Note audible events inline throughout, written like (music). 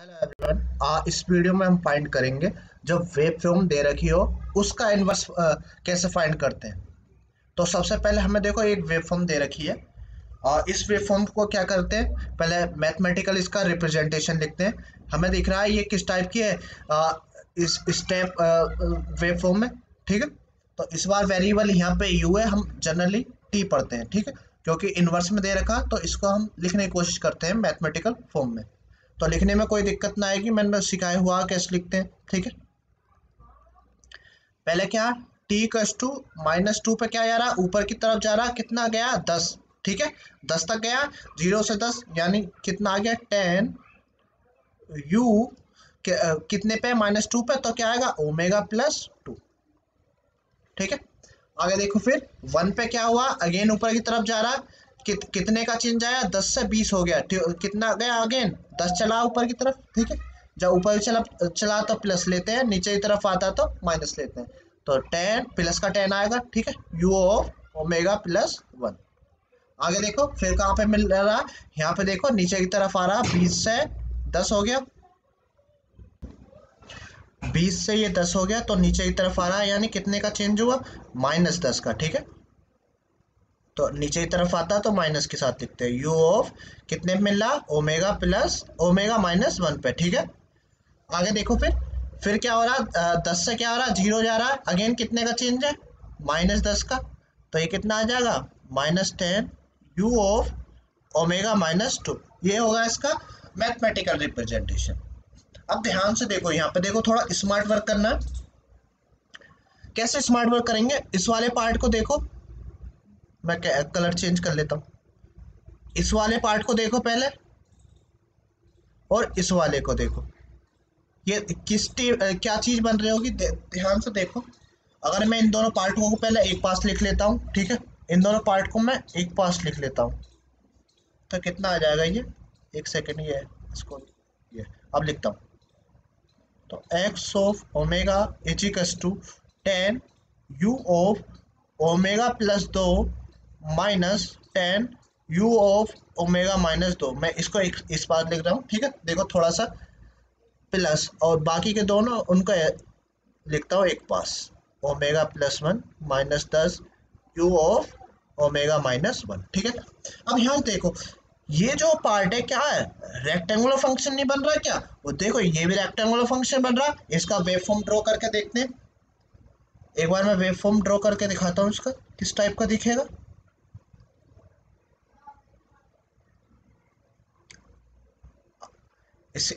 Hello everyone इस video में हम फाइंड करेंगे जब वेब फॉर्म दे रखी हो उसका इन्वर्स कैसे फाइंड करते हैं। तो सबसे पहले हमें देखो एक वेब फॉर्म दे रखी है। और इस वेब फॉर्म को क्या करते हैं? पहले मैथमेटिकल इसका रिप्रेजेंटेशन लिखते हैं। हमें दिख रहा है ये किस टाइप की है? आ, इस स्टेप वेब फॉर्म में ठीक है? तो इस बार वेरिएबल यहाँ पे यू है हम जनरली टी पढ़ते हैं ठीक है? क्योंकि इन्वर्स में दे रखा तो इसको हम लिखने की कोशिश करते हैं मैथमेटिकल फॉर्म में। तो लिखने में कोई दिक्कत ना आएगी। मैंने सिखाया हुआ कैसे लिखते हैं, ठीक है? पहले क्या टी कस टू माइनस टू पे क्या जा रहा, ऊपर की तरफ़ जा रहा, कितना गया? दस, ठीक है? दस तक गया ज़ीरो से दस, यानी कितना आ गया? टेन यू कितने पे? माइनस टू पे तो क्या आएगा? ओमेगा प्लस टू ठीक है? आगे देखो फिर वन पे क्या हुआ? अगेन ऊपर की तरफ़ जा रहा कित, कितने का चेंज आया? दस से बीस हो गया। कितना गया अगेन दस चला ऊपर की तरफ़ ठीक है? जब ऊपर चला चला तो प्लस लेते हैं नीचे की तरफ़ आता तो माइनस लेते हैं। तो टेन प्लस का टेन आएगा ठीक है? यू ओमेगा प्लस वन आगे देखो फिर कहाँ पे मिल रहा? यहाँ पे देखो नीचे की तरफ़ आ रहा बीस से दस हो गया। बीस से ये दस हो गया तो नीचे की तरफ़ आ रहा है यानी कितने का चेंज हुआ? माइनस दस का ठीक है? तो नीचे की तरफ़ आता है तो माइनस के साथ लिखते हैं। यू ऑफ़ कितने मिल? रहा omega plus omega minus one पे, ठीक है? आगे देखो फिर। फिर क्या हो रहा? दस से क्या हो रहा? ज़ीरो जा रहा। है अगेन कितने का चेंज है? माइनस दस का। तो ये कितना आ जाएगा? Minus ten u of omega minus two ये होगा इसका मैथमेटिकल रिप्रेजेंटेशन अब ध्यान से देखो यहाँ पे। देखो थोड़ा स्मार्ट वर्क करना। कैसे स्मार्ट वर्क करेंगे? इस वाले पार्ट को देखो। मैं कलर चेंज कर लेता हूँ। इस वाले पार्ट को देखो पहले और इस वाले को देखो। ये किस टी क्या चीज़ बन रही होगी? ध्यान से देखो। अगर मैं इन दोनों पार्टों को पहले एक पास लिख लेता हूँ, ठीक है? इन दोनों पार्ट को मैं एक पास लिख लेता हूँ। तो कितना आ जाएगा ये? एक सेकेंड ये, इसको, ये, अब लिखता हूँ। तो X of omega equals two ten u of omega plus दो minus ten u of omega minus दो। मैं इसको एक, इस बार लिख रहा हूँ, ठीक है? देखो थोड़ा सा प्लस और बाकी के दोनों उनका लिखता हूँ एक पास। ओमेगा प्लस वन माइनस दस u of omega minus one, ठीक है? अब यहाँ देखो, ये जो पार्ट है, क्या है? रेक्टेंगुलर फ़ंक्शन नहीं बन रहा क्या? वो देखो, ये भी रेक्टेंगुलर फ़ंक्शन बन रहा इसका वेव फॉर्म ड्रॉ करके देखते हैं। एक बार मैं वेव फॉर्म ड्रॉ करके दिखाता हूँ इसका, किस टाइप का दिखेगा?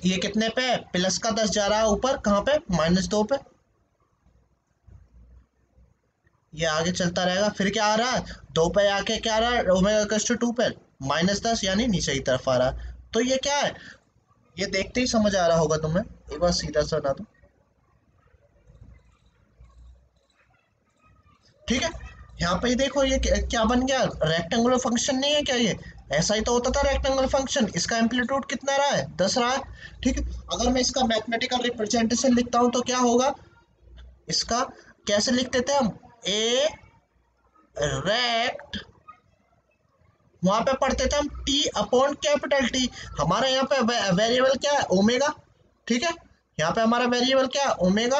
ये कितने पे प्लस का दस जा रहा है ऊपर, कहाँ पे? माइनस दो पे। ये आगे चलता रहेगा, फिर क्या आ रहा है? दो पे आके क्या आ रहा है? ओमेगा टू पे। माइनस दस यानी नीचे की तरफ़ आ रहा है। तो ये क्या है? ये देखते ही समझ आ रहा होगा तुम्हें। एक बार सीधा सा बना दो। ठीक है? यहाँ पे देखो ये क्या बन गया? रेक्टेंगुलर फ़ंक्शन नहीं है क्या ये? ऐसा ही तो होता था रेक्टेंगुलर फ़ंक्शन इसका एम्पलीट्यूड कितना रहा है? दस रहा है। ठीक है? अगर मैं इसका मैथमेटिकल रिप्रेजेंटेशन लिखता हूँ तो क्या होगा? इसका कैसे लिख देते हम? ए रेक्ट वहाँ पे पढ़ते थे हम टी अपॉन कैपिटल टी हमारे यहाँ पे वेरिएबल क्या है? ओमेगा ठीक है? यहाँ पे हमारा वेरिएबल क्या है? ओमेगा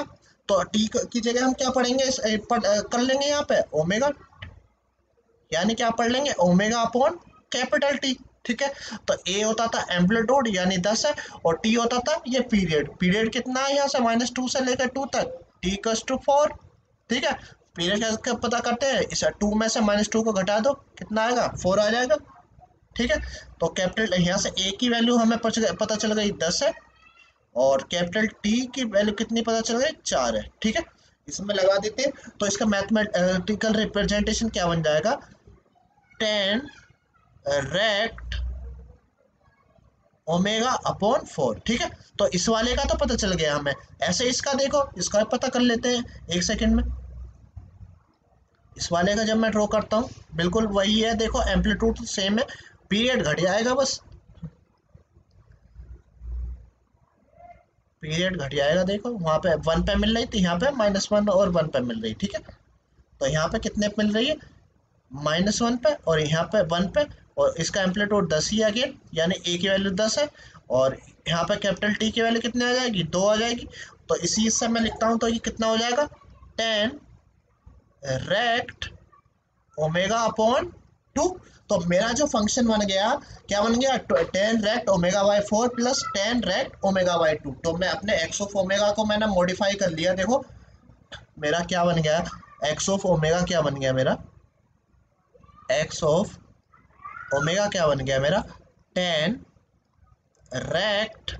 तो टी की जगह हम क्या पढ़ेंगे? इस, कर लेंगे यहाँ पे ओमेगा यानी क्या पढ़ लेंगे? ओमेगा अपॉन कैपिटल टी ठीक है? तो ए होता था एम्पलीट्यूड यानी दस है, और टी होता था ये पीरियड पीरियड कितना है यहाँ से? माइनस टू से लेकर टू तक. टी कस टू फोर ठीक है? पीरियड क्या पता करते हैं? इस टू में से माइनस टू को घटा दो, कितना आएगा? फोर आ जाएगा, ठीक है? तो कैपिटल यहाँ से ए की वैल्यू हमें पता चल गई दस है, और कैपिटल टी की वैल्यू कितनी पता चल गई? चार है, ठीक है? इसमें लगा देते हैं तो इसका मैथमेटिकल रिप्रेजेंटेशन क्या बन जाएगा? Ten rect omega upon four ठीक है? तो इस वाले का तो पता चल गया हमें। ऐसे इसका देखो, इसका पता कर लेते हैं एक सेकंड में। इस वाले का जब मैं ड्रॉ करता हूँ, बिल्कुल वही है, देखो एम्पलीट्यूड सेम है। पीरियड घट जाएगा बस। पीरियड घट जाएगा, देखो, वहाँ पे वन पे मिल रही थी, यहाँ पे माइनस वन और वन पे मिल रही, ठीक है? तो यहाँ पे कितने मिल रही है? माइनस वन पे और यहाँ पे वन पे। और इसका एम्पलीट्यूड दस ही अगेन यानी ए की वैल्यू दस है, और यहाँ पर कैपिटल टी की वैल्यू कितनी आ जाएगी? दो आ जाएगी। तो इसी से मैं लिखता हूँ तो ये कितना हो जाएगा? Ten rect omega upon two तो मेरा जो फ़ंक्शन बन गया, क्या बन गया? Ten rect omega by four plus ten rect omega by two तो मैं अपने एक्स ऑफ़ ओमेगा को मैंने मॉडिफाई कर लिया, देखो। मेरा क्या बन गया? एक्स ऑफ़ ओमेगा क्या बन गया मेरा? एक्स ऑफ़ ओमेगा क्या बन गया मेरा? टेन रेक्ट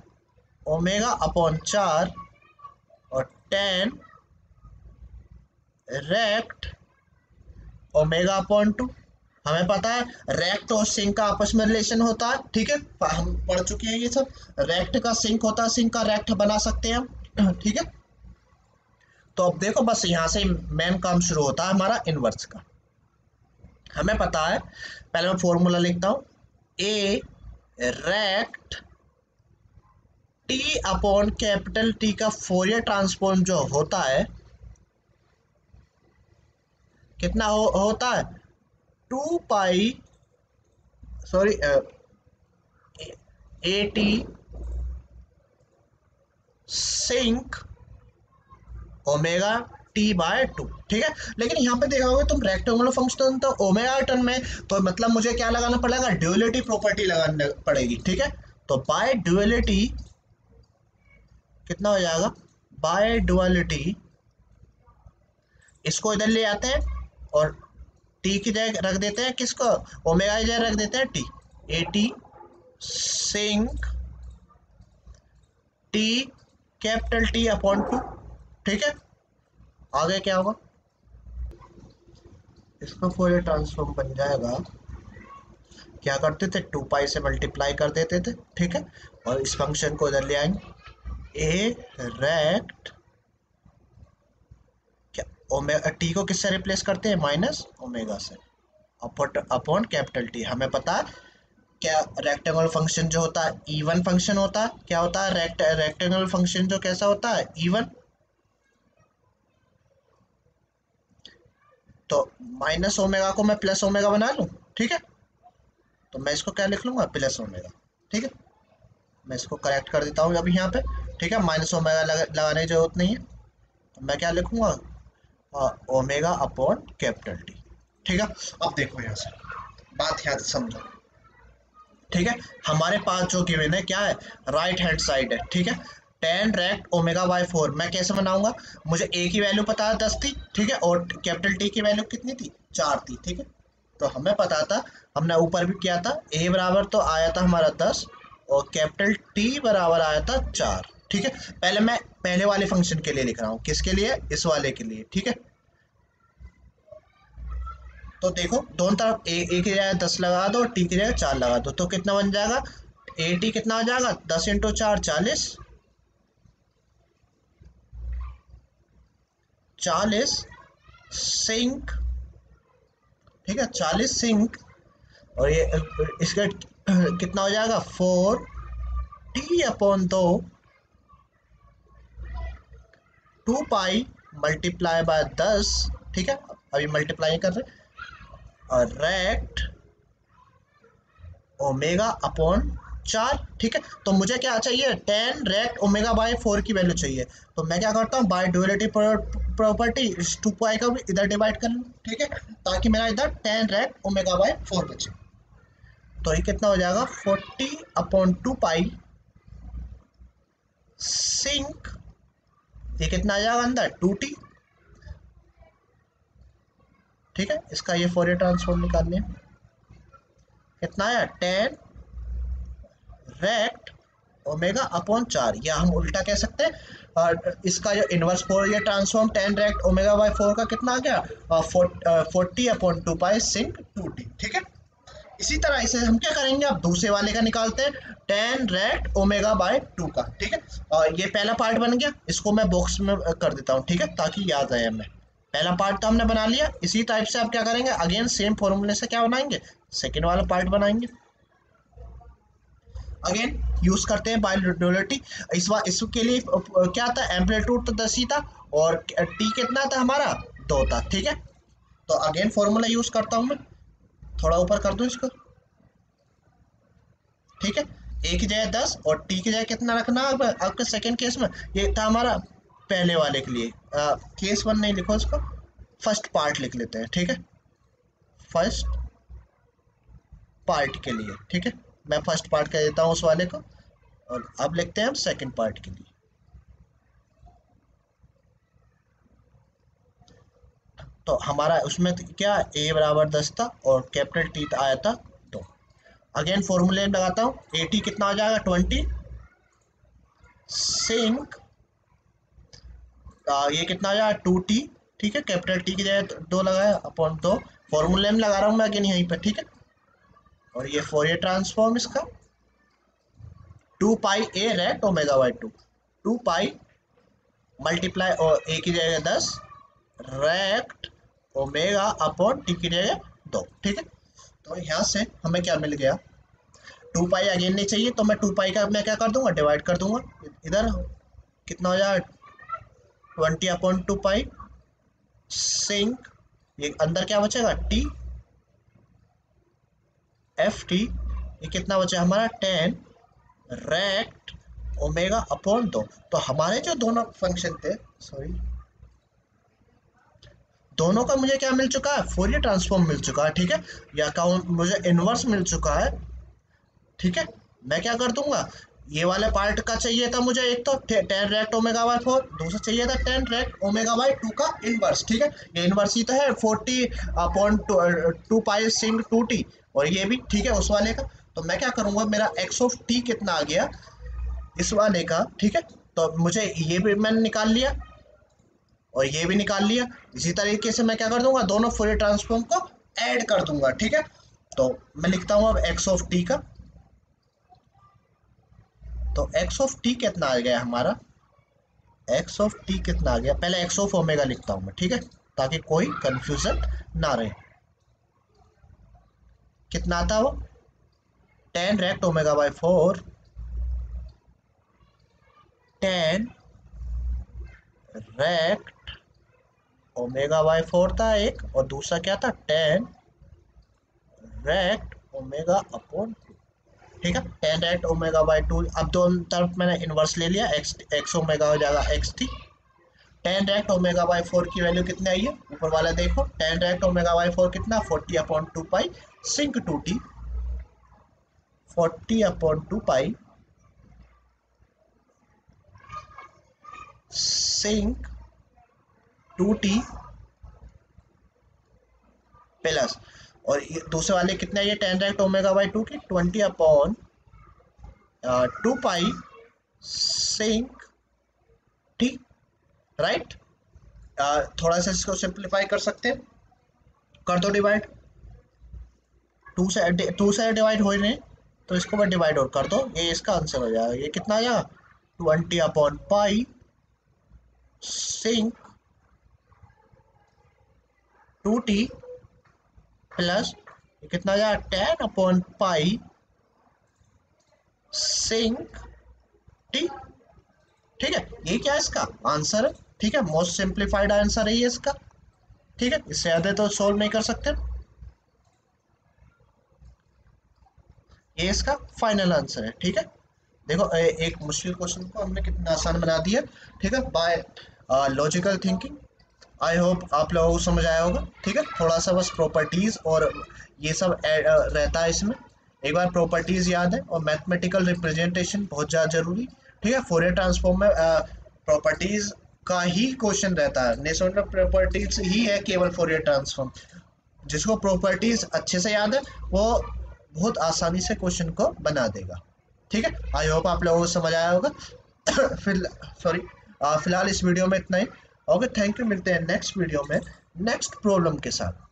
ओमेगा अपॉन चार और ten rect omega upon two. हमें पता है, रेक्ट और सिंक का आपस में रिलेशन होता है, ठीक है? हम पढ़ चुके हैं ये सब। रेक्ट का सिंक होता है, सिंक का रेक्ट बना सकते हैं हम, (clears throat) ठीक है? तो अब देखो, बस यहाँ से मेन काम शुरू होता है हमारा इनवर्स का। हमें पता है पहले मैं फॉर्मूला लिखता हूँ. A rect T upon capital T का फोरियर ट्रांसफॉर्म जो होता है कितना हो, होता है? Two pi sorry A T sinc omega T by two ठीक है? लेकिन यहाँ पे देखा होगा तुम रेक्टेंगुलर फ़ंक्शन तो ओमेगा टर्म में तो मतलब मुझे क्या लगाना पड़ेगा? ड्यूअलिटी प्रॉपर्टी लगानी पड़ेगी, ठीक है? तो बाय ड्यूअलिटी कितना हो जाएगा? बाय ड्यूअलिटी इसको इधर ले आते हैं और टी की जगह रख देते हैं? किसको? ओमेगा की जगह रख देते हैं T A T sinc T capital T upon two ठीक है? आगे क्या होगा? इसका फोरियर ट्रांसफॉर्म बन जाएगा। क्या करते थे? टू पाई से मल्टीप्लाई कर देते थे, ठीक है? और इस फ़ंक्शन को इधर ले आएँगे। ए रेक्ट क्या? टी को किससे रिप्लेस करते हैं? माइनस ओमेगा से। अपॉन कैपिटल टी हमें पता है क्या रेक्टेंगल फ़ंक्शन जो होता है? इवन फ़ंक्शन होता है। क्या होता है? रेक्ट रेक्टेंगल फ़ंक्शन जो कैसा होता है? इवन तो माइनस ओमेगा को मैं प्लस ओमेगा बना लूँ ठीक है? तो मैं इसको क्या लिख लूँगा? प्लस ओमेगा ठीक है? मैं इसको करेक्ट कर देता हूँ अभी यहाँ पे ठीक है? माइनस ओमेगा लगा, लगाने की ज़रूरत नहीं है। तो मैं क्या लिखूँगा? ओमेगा अपॉन कैपिटल टी ठीक है? अब देखो यहाँ से बात याद समझो ठीक है? हमारे पास जो गिवन है क्या है? राइट हैंड साइड है ठीक है? Ten rect omega by four मैं कैसे बनाऊँगा? मुझे ए की वैल्यू पता है दस थी ठीक है? और कैपिटल टी की वैल्यू कितनी थी? चार थी ठीक है? तो हमें पता था हमने ऊपर भी किया था ए बराबर तो आया था हमारा दस और कैपिटल टी बराबर आया था चार ठीक है? पहले मैं पहले वाले फ़ंक्शन के लिए लिख रहा हूँ। किसके लिए? इस वाले के लिए ठीक है? तो देखो दोनों तरफ़ ए, ए की जगह दस लगा दो टी की जगह चार लगा दो तो कितना बन जाएगा? ए टी कितना आ जाएगा? दस इंटू चार चालीस चालीस सिंक, ठीक है, चालीस सिंक, और ये, इसका कितना हो जाएगा? फोर टी अपॉन दो, टू पाई मल्टीप्लाई बाय दस, ठीक है, अभी मल्टीप्लाई कर रहे और रेक्ट ओमेगा अपॉन चार, ठीक है? तो मुझे क्या चाहिए? Ten rect omega by four की वैल्यू चाहिए। तो मैं क्या करता हूँ? By duality property two pi का भी इधर डिवाइड कर लूँ, ठीक है? ताकि मेरा इधर ten rect omega by four बचे। तो ये कितना हो जाएगा? Forty upon two pi sinc, ये कितना आ जाएगा अंदर? Two T. ठीक है? इसका ये फोरियर ट्रांसफॉर्म निकालने कितना आया? टेन रेक्ट ओमेगा अपॉन चार, या हम उल्टा कह सकते हैं, और इसका जो inverse Fourier transform ten rect omega by four का कितना आ गया? Forty upon two pi sinc two T ठीक है? इसी तरह इसे हम क्या करेंगे? अब दूसरे वाले का निकालते हैं ten rect omega by two का, ठीक है? और ये पहला पार्ट बन गया, इसको मैं बॉक्स में कर देता हूँ, ठीक है? ताकि याद आए हमें। पहला पार्ट तो हमने बना लिया, इसी टाइप से आप क्या करेंगे? अगेन सेम फॉर्मूले से क्या बनाएँगे? सेकेंड वाला पार्ट बनाएँगे। अगेन यूज़ करते हैं बायोडोलिटी इस बार इसके लिए क्या था? एम्पलीट्यूड तो दस ही था और टी कितना था हमारा? दो था ठीक है? तो अगेन फॉर्मूला यूज़ करता हूँ मैं। थोड़ा ऊपर कर दूँ इसको? ठीक है? ए की जगह दस और टी की जगह कितना रखना अब? आपके सेकेंड केस में ये था हमारा पहले वाले के लिए। आ, केस वन नहीं लिखो इसको। फ़र्स्ट पार्ट लिख लेते हैं ठीक है? फ़र्स्ट पार्ट के लिए ठीक है? मैं फ़र्स्ट पार्ट कह देता हूँ उस वाले को, और अब लिखते हैं हम सेकंड पार्ट के लिए। तो हमारा उसमें क्या ए बराबर दस था और कैपिटल टी आया था दो। अगेन फॉर्मूले लगाता हूँ ए टी कितना हो जाएगा? ट्वेंटी सिंक ये कितना हो जाएगा? टू टी ठीक है? कैपिटल टी की जगह दो लगाया अपॉन दो। फॉर्मूले में लगा रहा हूँ मैं अगेन यहीं पर ठीक है? और ये फोरियर ट्रांसफॉर्म इसका। Two pi A rect omega by two two pi multiply और ए की जगह दस रेक्ट ओमेगा अपॉन टी की जगह दो। ठीक है? तो यहाँ से हमें क्या मिल गया? टू पाई अगेन नहीं चाहिए तो मैं टू पाई का, मैं क्या कर दूँगा? डिवाइड कर दूँगा। इधर कितना हो जाएगा twenty upon two pi sinc ये अंदर क्या बचेगा? टी एफ़ टी ये कितना बचा हमारा टेन रेक्ट ओमेगा अपॉन दो। तो हमारे जो दोनों फ़ंक्शन थे सॉरी दोनों का मुझे क्या मिल चुका है? फोरियर ट्रांसफॉर्म मिल चुका है, ठीक है? या काउंट मुझे इनवर्स मिल चुका है, ठीक है? मैं क्या कर दूँगा? ये वाले पार्ट का चाहिए था मुझे एक तो ten rect omega by four दूसरा चाहिए था ten rect omega by two का इनवर्स ठीक है? ये इनवर्स ही तो है forty upon two pi sinc two T और ये भी ठीक है उस वाले का। तो मैं क्या करूँगा, मेरा एक्स ऑफ़ टी कितना आ गया? इस वाले का, ठीक है? तो मुझे ये भी मैंने निकाल लिया और ये भी निकाल लिया। इसी तरीके से मैं क्या कर दूँगा, दोनों फुल ट्रांसफॉर्म को ऐड कर दूँगा, ठीक है? तो मैं लिखता हूँ अब एक्स ऑफ़ टी का। तो एक्स ऑफ़ टी कितना आ गया हमारा? एक्स ऑफ़ टी कितना आ गया? पहले एक्स ऑफ़ ओमेगा लिखता हूँ मैं, ठीक है? ताकि कोई कंफ्यूजन ना रहे। कितना आता वो ten rect omega by four ten rect omega by four था एक, और दूसरा क्या था? टेन रेक्ट ओमेगा अपॉन ठीक है? Ten rect omega by two अब दोनों तरफ़ मैंने इन्वर्स ले लिया एक्स एक्स ओमेगा हो जाएगा एक्स थी। Ten rect omega by four की वैल्यू कितनी आई है? ऊपर वाला देखो ten rect omega by four कितना? Forty upon two pi sinc two T forty upon two pi, sinc two T plus. और दूसरे वाले कितने ये ten rect omega by two की twenty upon two pi sinc T right थोड़ा सा इसको सिंप्लीफाई कर सकते हैं। कर दो डिवाइड टू से टू से डिवाइड हो रहे तो इसको मैं डिवाइड और कर दो। ये इसका आंसर हो जाएगा। ये कितना आया twenty upon pi sinc two T plus कितना आ जाएगा ten upon pi sinc T. ठीक है, ये क्या है इसका आंसर? है ठीक है मोस्ट सिंप्लीफाइड आंसर है ये इसका। ठीक है इससे ज़्यादा तो सोल्व नहीं कर सकते। ये इसका फाइनल आंसर है ठीक है? देखो एक मुश्किल क्वेश्चन को हमने कितना आसान बना दिया ठीक है? By logical thinking I hope आप लोगों को समझ आया होगा ठीक है? थोड़ा सा बस प्रॉपर्टीज़ और ये सब एड, रहता है इसमें। एक बार प्रॉपर्टीज़ याद है और मैथमेटिकल रिप्रेजेंटेशन बहुत ज़्यादा ज़रूरी ठीक है? फोरियर ट्रांसफॉर्म में प्रॉपर्टीज़ का ही क्वेश्चन रहता है। नेशनल प्रॉपर्टीज़ ही है केवल फोरियर ट्रांसफॉर्म जिसको प्रॉपर्टीज़ अच्छे से याद है वो बहुत आसानी से क्वेश्चन को बना देगा। ठीक है? आई होप आप लोगों को समझ आया होगा। (coughs) फिर सॉरी फ़िलहाल इस वीडियो में इतना ही। ओके थैंक यू मिलते हैं नेक्स्ट वीडियो में नेक्स्ट प्रॉब्लम के साथ।